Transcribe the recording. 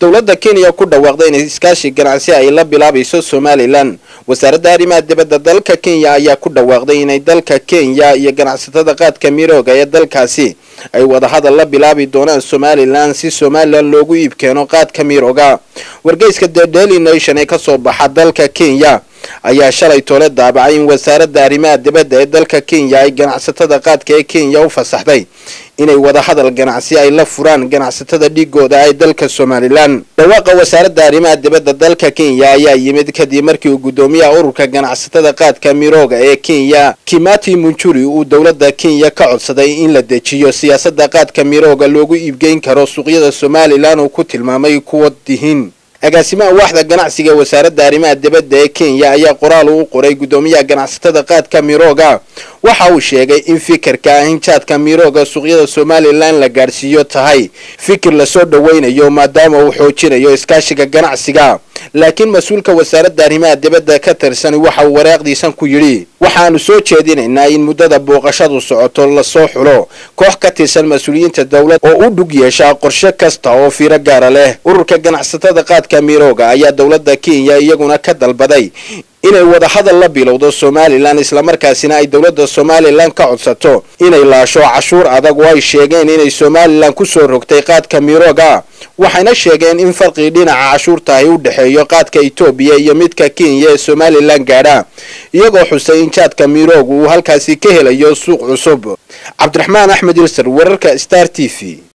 dowladda kenya ku dhawaaqday inay iskaashi ganacsi ay la bilaabayso somalilan wasaaradda arrimaha dibadda dalka kenya ayaa ku dhawaaqday inay dalka kenya iyo ganacsatada qaadka mirooga ee dalkaasi ay wadahadal la bilaabi doonaan somalilan si somalilan loogu iib keeno qaadka mirooga. Wargeyska the daily nation ee ka soo baxa dalka kenya ayaa shalay toole daabacay in wasaaradda arrimaha dibadda ee dalka kenya ay ganacsatada qaadka ee kenya u fasaxday. Inay wadahadal ganacsi ay la furaan ganacsatada dhigooda ee dalka somalilan dhawaaqa wasaaradda arrimaha dibadda dalka kenya ayaa yimid kadib markii uu guddoomiyaha ururka ganacsatada qaadka mirooga ee kenya kimati munjuri uu dowladda kenya ka codsaday in la dejiyo. Siyaasadda qaadka mirooga loogu iibgeyn karo suuqyada somalilan uu ku tilmaamay kuwa dihin agaasimaha waaxda ganacsiga ee wasaaradda arrimaha dibadda ee kenya ayaa qoraal uu qoray guddoomiyaha ganacsatada qaadka mirooga. Waxa uu sheegay in fikirka ah in jaadka mirooga suuqyada somalilan la gaadhsiiyo tahay. Fikir la soo dhoweynayo maadaama uu xoojinayo iskaashiga ganacsiga laakiin mas'uulka wasaaradda arrimaha dibadda ka tirsan waxa uu waraaqdiisan ku yidhi waxaanu soo jeedinaynaa in muddada booqashadu socoto la soo xulo. Koox ka tirsan mas'uuliyiinta dowlad oo u dhug yeeshaa qorshe kasta oo fiiro gaara leh. Ururka ganacsatada qaadka mirooga ayaa dowladda kenya iyaguna ka dalbaday inay wadahadal la bilowdo somalilan islamarkaasina ay dowladda somalilan ka codsato. Inay laasho cashuur adag oo ay sheegeen inay somalilan ku soo rogtay qaadka mirooga waxayna sheegeen in farqii dhinaca cashuurta ay u dhexeeyo qaadka etoobiya iyo midka kenya ee somalilan gaadha. Iyagoo xusay in jaadka mirooga uu halkaasi ka helayo suuq cusub. Cabdiraxmaan axmed ilsar wararka star t v